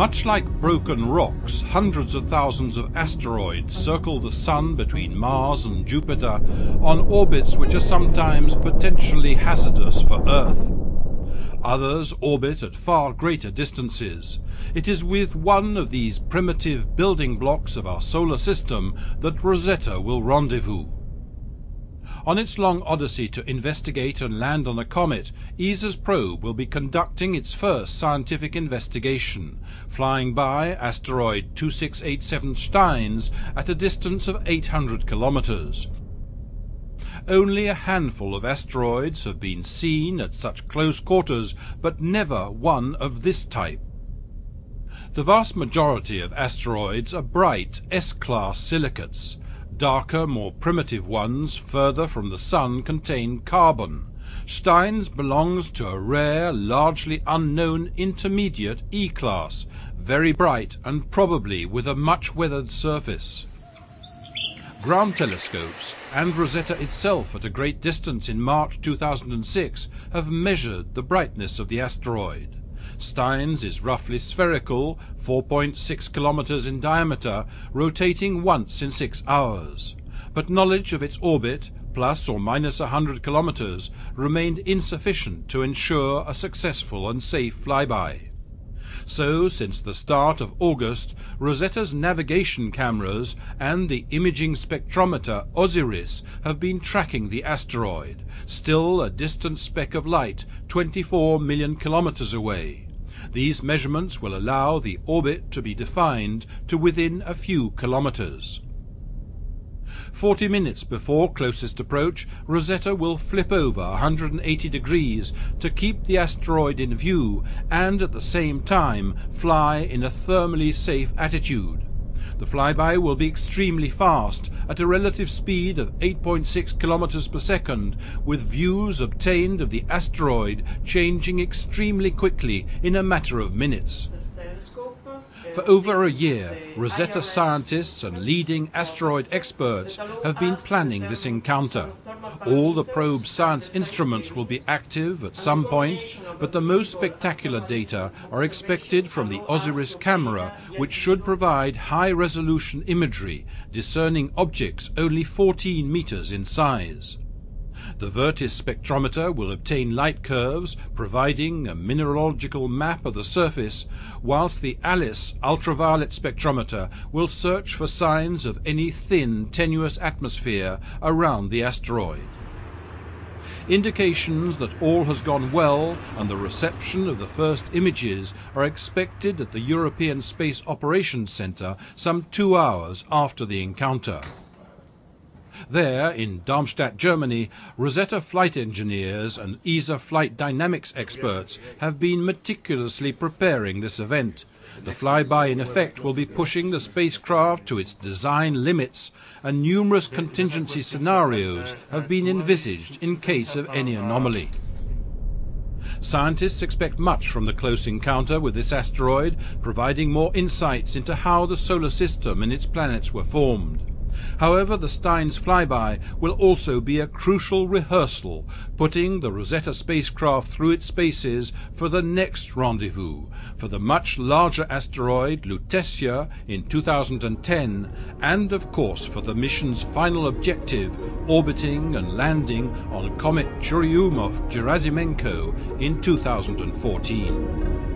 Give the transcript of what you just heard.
Much like broken rocks, hundreds of thousands of asteroids circle the Sun between Mars and Jupiter on orbits which are sometimes potentially hazardous for Earth. Others orbit at far greater distances. It is with one of these primitive building blocks of our solar system that Rosetta will rendezvous. On its long odyssey to investigate and land on a comet, ESA's probe will be conducting its first scientific investigation, flying by asteroid 2687 Steins at a distance of 800 kilometers. Only a handful of asteroids have been seen at such close quarters, but never one of this type. The vast majority of asteroids are bright S-class silicates, Darker, more primitive ones further from the Sun contain carbon. Steins belongs to a rare, largely unknown intermediate E-class, very bright and probably with a much weathered surface. Ground telescopes and Rosetta itself at a great distance in March 2006 have measured the brightness of the asteroid. Steins is roughly spherical, 4.6 kilometers in diameter, rotating once in six hours. But knowledge of its orbit, plus or minus 100 kilometers, remained insufficient to ensure a successful and safe flyby. So, since the start of August, Rosetta's navigation cameras and the imaging spectrometer OSIRIS have been tracking the asteroid, still a distant speck of light 24 million kilometers away. These measurements will allow the orbit to be defined to within a few kilometers. Forty minutes before closest approach, Rosetta will flip over 180 degrees to keep the asteroid in view and at the same time fly in a thermally safe attitude. The flyby will be extremely fast, at a relative speed of 8.6 kilometers per second, with views obtained of the asteroid changing extremely quickly in a matter of minutes. For over a year, Rosetta scientists and leading asteroid experts have been planning this encounter. All the probe's science instruments will be active at some point, but the most spectacular data are expected from the OSIRIS camera, which should provide high-resolution imagery, discerning objects only 14 meters in size. The Virtis spectrometer will obtain light curves, providing a mineralogical map of the surface, whilst the ALICE ultraviolet spectrometer will search for signs of any thin, tenuous atmosphere around the asteroid. Indications that all has gone well and the reception of the first images are expected at the European Space Operations Centre some two hours after the encounter. There, in Darmstadt, Germany, Rosetta flight engineers and ESA flight dynamics experts have been meticulously preparing this event. The flyby, in effect, will be pushing the spacecraft to its design limits, and numerous contingency scenarios have been envisaged in case of any anomaly. Scientists expect much from the close encounter with this asteroid, providing more insights into how the solar system and its planets were formed. However, the Steins flyby will also be a crucial rehearsal, putting the Rosetta spacecraft through its paces for the next rendezvous, for the much larger asteroid Lutetia in 2010, and of course for the mission's final objective, orbiting and landing on comet Churyumov-Gerasimenko in 2014.